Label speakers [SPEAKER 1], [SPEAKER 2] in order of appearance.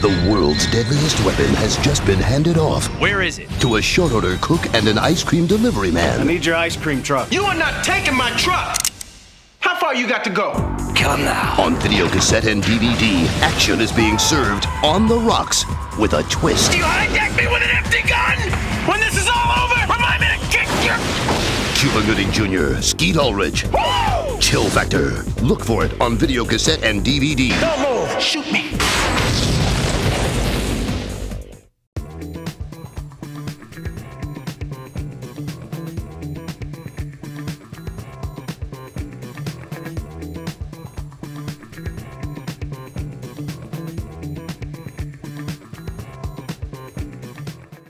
[SPEAKER 1] The world's deadliest weapon has just been handed off
[SPEAKER 2] Where is it?
[SPEAKER 1] to a short order cook and an ice cream delivery man.
[SPEAKER 3] I need your ice cream truck.
[SPEAKER 4] You are not taking my truck. How far you got to go?
[SPEAKER 2] Come now.
[SPEAKER 1] On video cassette and DVD, action is being served on the rocks with a twist.
[SPEAKER 4] You hijack me with an empty gun? When this is all over, remind me to kick your.
[SPEAKER 1] Cuba Gooding Jr., Skeet Ulrich, Chill Factor. Look for it on video cassette and DVD.
[SPEAKER 4] Don't move. Shoot me.